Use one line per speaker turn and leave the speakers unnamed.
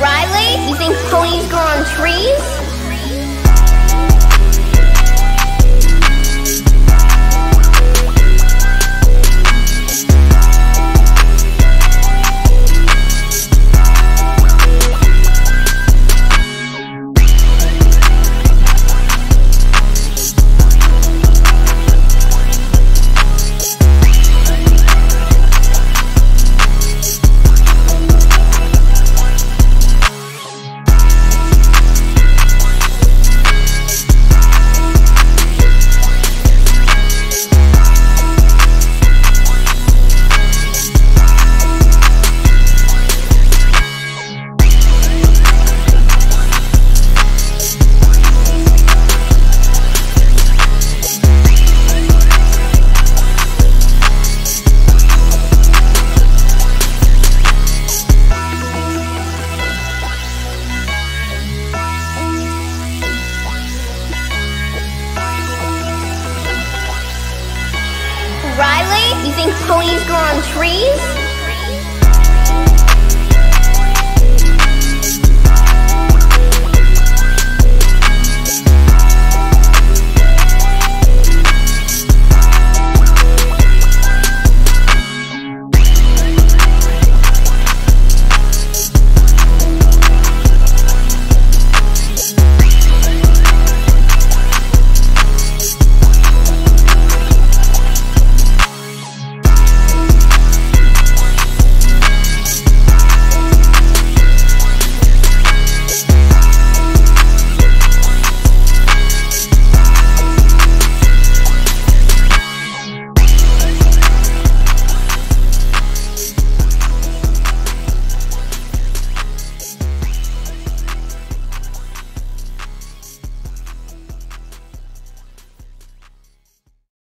Riley, you think ponies grow on trees? You think ponies grow on trees?